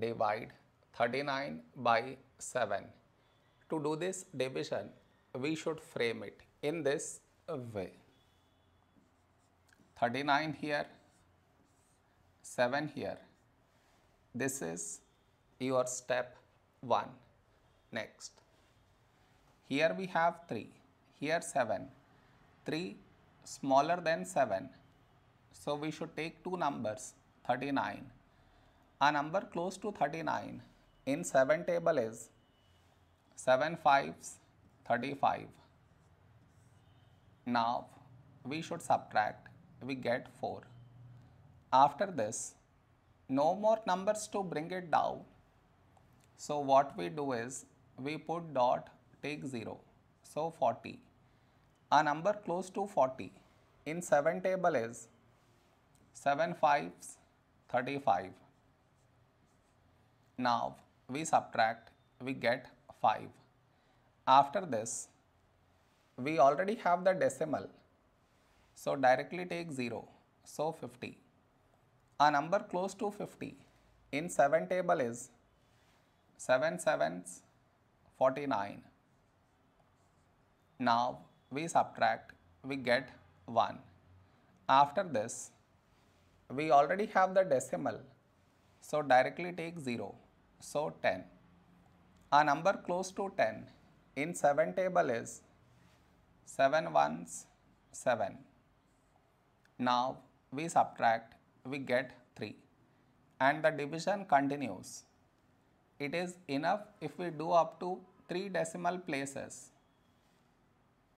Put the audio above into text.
divide 39 by 7. To do this division, we should frame it in this way. 39 here, 7 here. This is your step 1. Next. Here we have 3, here 7. 3 smaller than 7. So we should take two numbers 39. A number close to 39 in 7 table is 7 fives 35. Now we should subtract, we get 4. After this, no more numbers to bring it down. So what we do is we put dot, take 0. So 40. A number close to 40 in 7 table is 7 fives 35. Now we subtract, we get 5. After this, we already have the decimal. So directly take 0. So 50. A number close to 50 in 7 table is 7 sevens 49. Now we subtract, we get 1. After this, we already have the decimal. So directly take 0. So 10. A number close to 10 in 7 table is 7 ones 7. Now we subtract, we get 3 and the division continues. It is enough if we do up to 3 decimal places